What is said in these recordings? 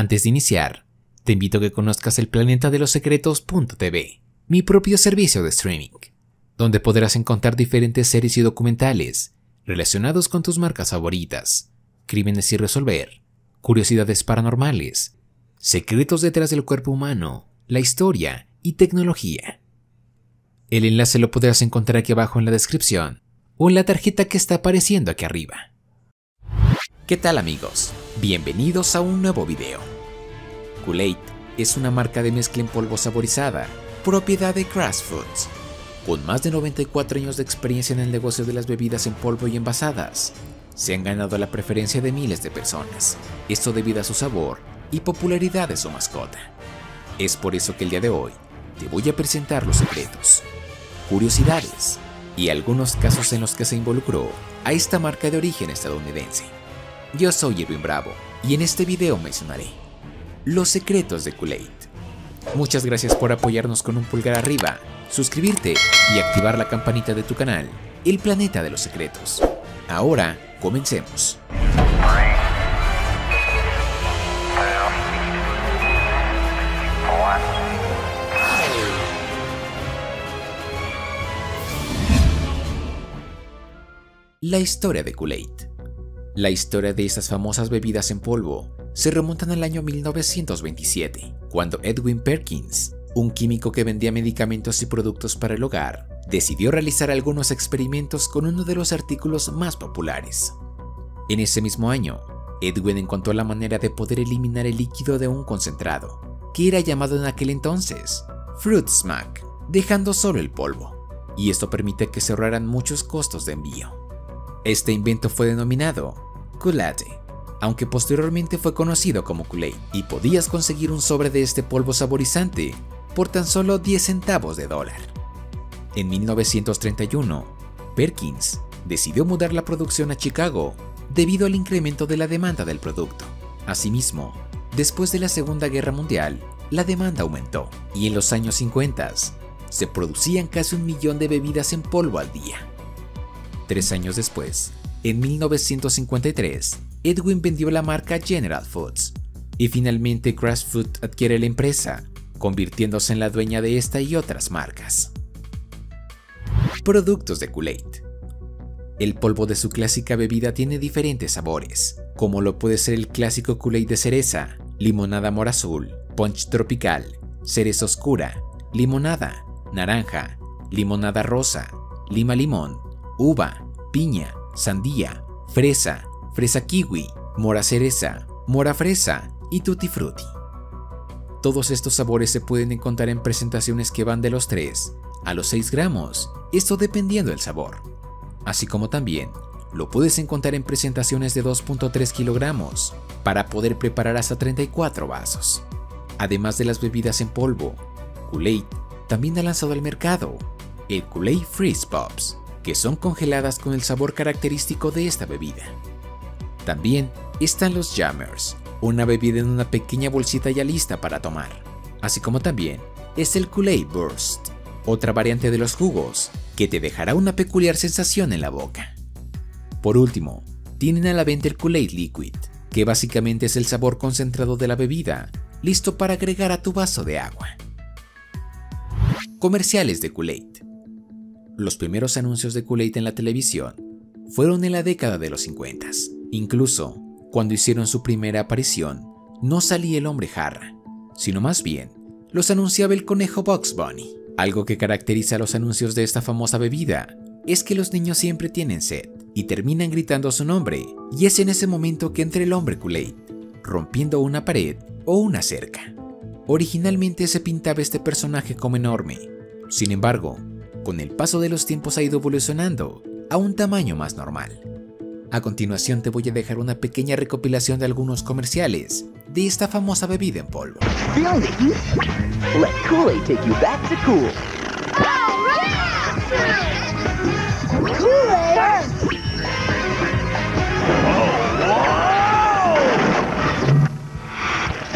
Antes de iniciar, te invito a que conozcas el planeta de los secretos.tv, mi propio servicio de streaming, donde podrás encontrar diferentes series y documentales relacionados con tus marcas favoritas, crímenes y resolver, curiosidades paranormales, secretos detrás del cuerpo humano, la historia y tecnología. El enlace lo podrás encontrar aquí abajo en la descripción o en la tarjeta que está apareciendo aquí arriba. ¿Qué tal amigos? Bienvenidos a un nuevo video. Kool-Aid es una marca de mezcla en polvo saborizada, propiedad de Crash Foods. Con más de 94 años de experiencia en el negocio de las bebidas en polvo y envasadas, se han ganado la preferencia de miles de personas, esto debido a su sabor y popularidad de su mascota. Es por eso que el día de hoy te voy a presentar los secretos, curiosidades y algunos casos en los que se involucró a esta marca de origen estadounidense. Yo soy Edwin Bravo y en este video mencionaré los secretos de Kool-Aid. Muchas gracias por apoyarnos con un pulgar arriba, suscribirte y activar la campanita de tu canal, El Planeta de los Secretos. Ahora, comencemos. La historia de Kool-Aid. La historia de estas famosas bebidas en polvo se remontan al año 1927, cuando Edwin Perkins, un químico que vendía medicamentos y productos para el hogar, decidió realizar algunos experimentos con uno de los artículos más populares. En ese mismo año, Edwin encontró la manera de poder eliminar el líquido de un concentrado, que era llamado en aquel entonces Fruit Smack, dejando solo el polvo, y esto permite que se ahorraran muchos costos de envío. Este invento fue denominado Kool-Aid, aunque posteriormente fue conocido como Kool-Aid, y podías conseguir un sobre de este polvo saborizante por tan solo 10 centavos de dólar. En 1931, Perkins decidió mudar la producción a Chicago debido al incremento de la demanda del producto. Asimismo, después de la Segunda Guerra Mundial, la demanda aumentó y en los años 50 se producían casi un millón de bebidas en polvo al día. Tres años después, en 1953, Edwin vendió la marca General Foods y finalmente Crash Food adquiere la empresa, convirtiéndose en la dueña de esta y otras marcas. Productos de Kool-Aid El polvo de su clásica bebida tiene diferentes sabores, como lo puede ser el clásico Kool-Aid de cereza, limonada mora azul, punch tropical, cereza oscura, limonada, naranja, limonada rosa, lima limón, uva, piña, sandía, fresa, fresa kiwi, mora cereza, mora fresa y tutti frutti. Todos estos sabores se pueden encontrar en presentaciones que van de los 3 a los 6 gramos, esto dependiendo del sabor. Así como también lo puedes encontrar en presentaciones de 2.3 kilogramos para poder preparar hasta 34 vasos. Además de las bebidas en polvo, Kool-Aid también ha lanzado al mercado el Kool-Aid Freeze Pops, que son congeladas con el sabor característico de esta bebida. También están los Jammers, una bebida en una pequeña bolsita ya lista para tomar, así como también es el Kool-Aid Burst, otra variante de los jugos que te dejará una peculiar sensación en la boca. Por último, tienen a la venta el Kool-Aid Liquid, que básicamente es el sabor concentrado de la bebida, listo para agregar a tu vaso de agua. Comerciales de Kool-Aid los primeros anuncios de Kool-Aid en la televisión fueron en la década de los 50. Incluso, cuando hicieron su primera aparición, no salía el hombre jarra, sino más bien los anunciaba el conejo Bugs Bunny. Algo que caracteriza los anuncios de esta famosa bebida es que los niños siempre tienen sed y terminan gritando su nombre, y es en ese momento que entra el hombre Kool-Aid, rompiendo una pared o una cerca. Originalmente se pintaba este personaje como enorme, sin embargo, con el paso de los tiempos ha ido evolucionando a un tamaño más normal. A continuación te voy a dejar una pequeña recopilación de algunos comerciales de esta famosa bebida en polvo.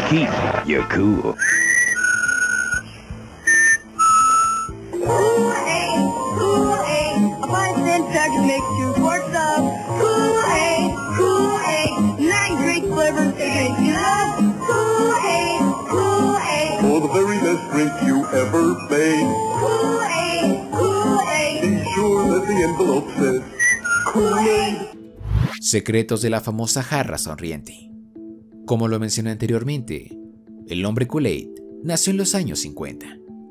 Keep your cool. Secretos de la famosa jarra sonriente. Como lo mencioné anteriormente, el nombre Kool-Aid nació en los años 50,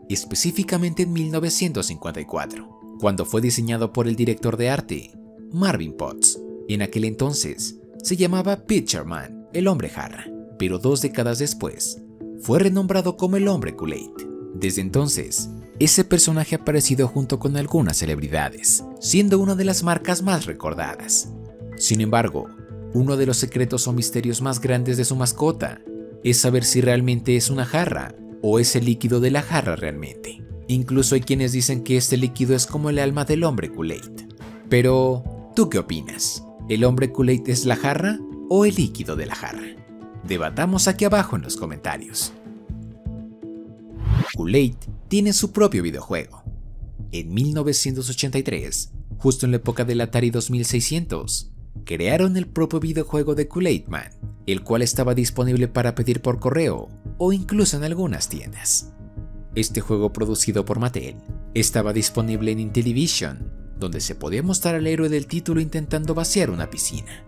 específicamente en 1954, cuando fue diseñado por el director de arte, Marvin Potts. En aquel entonces se llamaba Pitcherman, el hombre jarra, pero dos décadas después fue renombrado como el hombre Kool-Aid. Desde entonces, ese personaje ha aparecido junto con algunas celebridades, siendo una de las marcas más recordadas. Sin embargo, uno de los secretos o misterios más grandes de su mascota es saber si realmente es una jarra o es el líquido de la jarra realmente. Incluso hay quienes dicen que este líquido es como el alma del hombre Kool-Aid. Pero, ¿tú qué opinas? ¿El hombre Kool-Aid es la jarra o el líquido de la jarra? Debatamos aquí abajo en los comentarios. Kool-Aid tiene su propio videojuego. En 1983, justo en la época del Atari 2600, crearon el propio videojuego de Kool-Aid Man, el cual estaba disponible para pedir por correo o incluso en algunas tiendas. Este juego producido por Mattel estaba disponible en Intellivision, donde se podía mostrar al héroe del título intentando vaciar una piscina.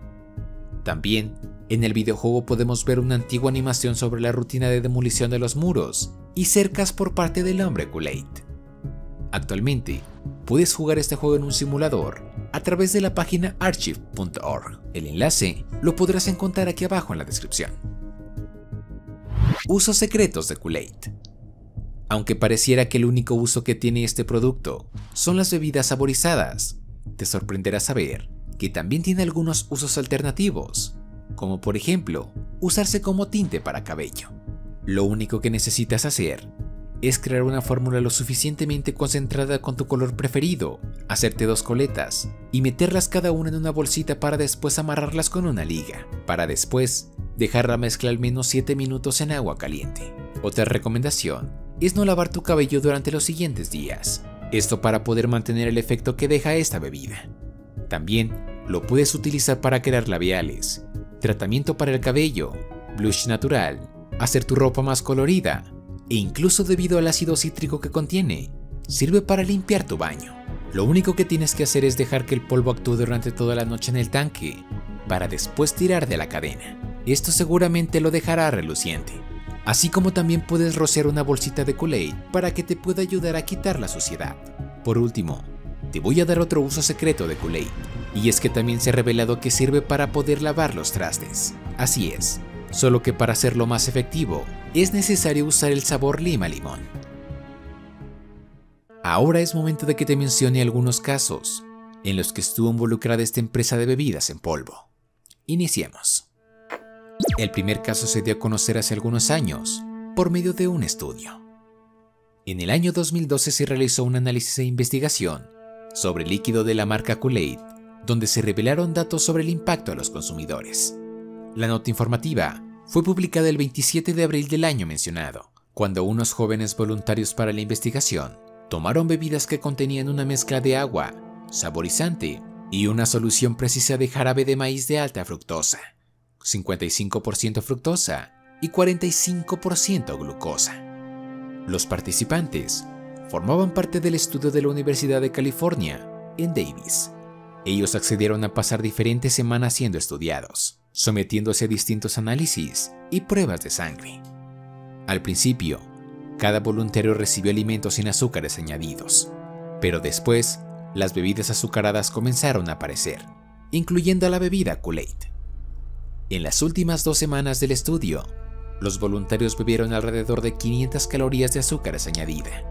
También, en el videojuego podemos ver una antigua animación sobre la rutina de demolición de los muros y cercas por parte del hombre Kool-Aid. Actualmente, puedes jugar este juego en un simulador a través de la página archive.org. El enlace lo podrás encontrar aquí abajo en la descripción. Usos secretos de Kool-Aid. Aunque pareciera que el único uso que tiene este producto son las bebidas saborizadas, te sorprenderá saber que también tiene algunos usos alternativos, como por ejemplo usarse como tinte para cabello. Lo único que necesitas hacer es crear una fórmula lo suficientemente concentrada con tu color preferido, hacerte dos coletas y meterlas cada una en una bolsita para después amarrarlas con una liga, para después dejar la mezcla al menos 7 minutos en agua caliente. Otra recomendación es no lavar tu cabello durante los siguientes días, esto para poder mantener el efecto que deja esta bebida. También lo puedes utilizar para crear labiales, tratamiento para el cabello, blush natural, hacer tu ropa más colorida e incluso debido al ácido cítrico que contiene, sirve para limpiar tu baño. Lo único que tienes que hacer es dejar que el polvo actúe durante toda la noche en el tanque, para después tirar de la cadena. Esto seguramente lo dejará reluciente. Así como también puedes rociar una bolsita de Kool-Aid para que te pueda ayudar a quitar la suciedad. Por último, te voy a dar otro uso secreto de Kool-Aid, y es que también se ha revelado que sirve para poder lavar los trastes. Así es, solo que para hacerlo más efectivo, es necesario usar el sabor lima-limón. Ahora es momento de que te mencione algunos casos en los que estuvo involucrada esta empresa de bebidas en polvo. Iniciemos. El primer caso se dio a conocer hace algunos años por medio de un estudio. En el año 2012 se realizó un análisis e investigación sobre el líquido de la marca Kool-Aid, donde se revelaron datos sobre el impacto a los consumidores. La nota informativa fue publicada el 27 de abril del año mencionado, cuando unos jóvenes voluntarios para la investigación tomaron bebidas que contenían una mezcla de agua, saborizante y una solución precisa de jarabe de maíz de alta fructosa, 55% fructosa y 45% glucosa. Los participantes formaban parte del estudio de la Universidad de California, en Davis. Ellos accedieron a pasar diferentes semanas siendo estudiados sometiéndose a distintos análisis y pruebas de sangre. Al principio, cada voluntario recibió alimentos sin azúcares añadidos, pero después las bebidas azucaradas comenzaron a aparecer, incluyendo la bebida Kool-Aid. En las últimas dos semanas del estudio, los voluntarios bebieron alrededor de 500 calorías de azúcares añadida,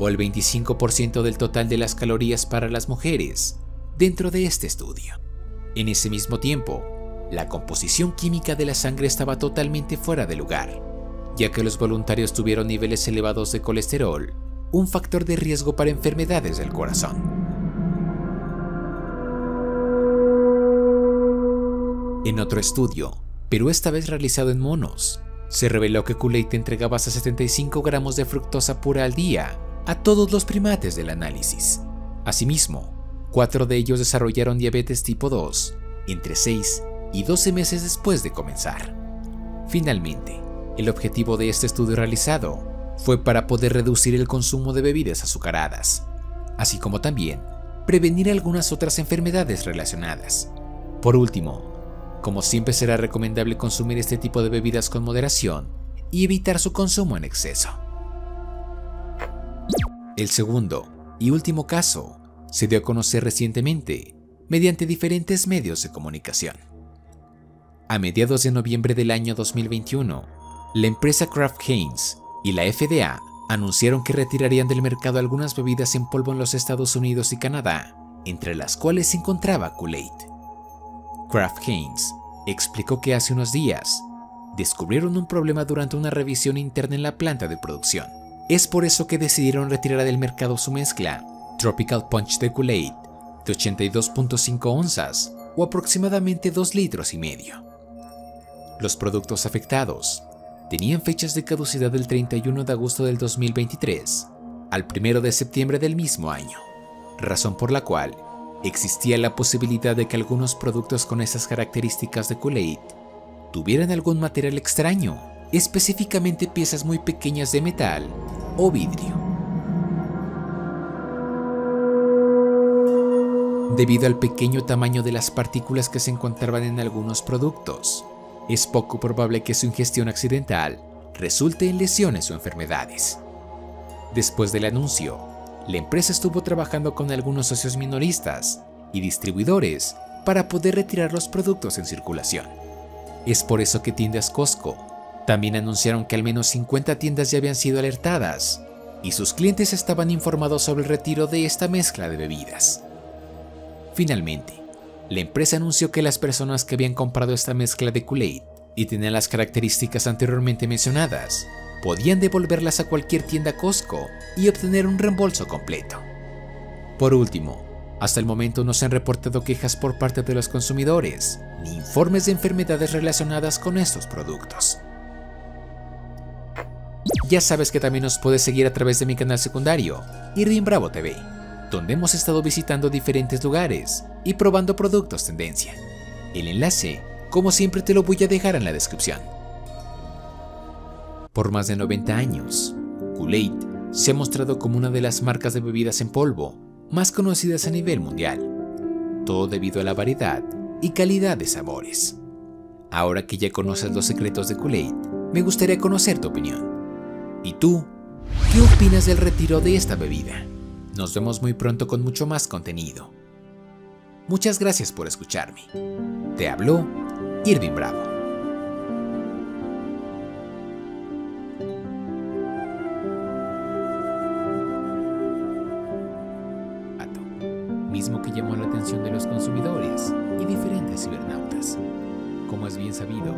o el 25% del total de las calorías para las mujeres dentro de este estudio. En ese mismo tiempo, la composición química de la sangre estaba totalmente fuera de lugar, ya que los voluntarios tuvieron niveles elevados de colesterol, un factor de riesgo para enfermedades del corazón. En otro estudio, pero esta vez realizado en monos, se reveló que Kool-Aid entregaba hasta 75 gramos de fructosa pura al día a todos los primates del análisis. Asimismo, cuatro de ellos desarrollaron diabetes tipo 2 entre 6 y 12 meses después de comenzar. Finalmente, el objetivo de este estudio realizado fue para poder reducir el consumo de bebidas azucaradas, así como también prevenir algunas otras enfermedades relacionadas. Por último, como siempre será recomendable consumir este tipo de bebidas con moderación y evitar su consumo en exceso. El segundo y último caso se dio a conocer recientemente mediante diferentes medios de comunicación. A mediados de noviembre del año 2021, la empresa Kraft Heinz y la FDA anunciaron que retirarían del mercado algunas bebidas en polvo en los Estados Unidos y Canadá, entre las cuales se encontraba Kool-Aid. Kraft Heinz explicó que hace unos días descubrieron un problema durante una revisión interna en la planta de producción. Es por eso que decidieron retirar del mercado su mezcla Tropical Punch de Kool-Aid de 82.5 onzas o aproximadamente 2 litros y medio. Los productos afectados tenían fechas de caducidad del 31 de agosto del 2023 al 1 de septiembre del mismo año, razón por la cual existía la posibilidad de que algunos productos con esas características de Kool-Aid tuvieran algún material extraño, específicamente piezas muy pequeñas de metal o vidrio. Debido al pequeño tamaño de las partículas que se encontraban en algunos productos, es poco probable que su ingestión accidental resulte en lesiones o enfermedades. Después del anuncio, la empresa estuvo trabajando con algunos socios minoristas y distribuidores para poder retirar los productos en circulación. Es por eso que tiendas Costco también anunciaron que al menos 50 tiendas ya habían sido alertadas y sus clientes estaban informados sobre el retiro de esta mezcla de bebidas. Finalmente, la empresa anunció que las personas que habían comprado esta mezcla de Kool-Aid y tenían las características anteriormente mencionadas, podían devolverlas a cualquier tienda Costco y obtener un reembolso completo. Por último, hasta el momento no se han reportado quejas por parte de los consumidores, ni informes de enfermedades relacionadas con estos productos. Ya sabes que también nos puedes seguir a través de mi canal secundario, Irving TV donde hemos estado visitando diferentes lugares y probando productos tendencia. El enlace, como siempre, te lo voy a dejar en la descripción. Por más de 90 años, Kool-Aid se ha mostrado como una de las marcas de bebidas en polvo más conocidas a nivel mundial, todo debido a la variedad y calidad de sabores. Ahora que ya conoces los secretos de Kool-Aid, me gustaría conocer tu opinión. ¿Y tú? ¿Qué opinas del retiro de esta bebida? Nos vemos muy pronto con mucho más contenido. Muchas gracias por escucharme. Te habló Irving Bravo. mismo que llamó la atención de los consumidores y diferentes cibernautas. Como es bien sabido,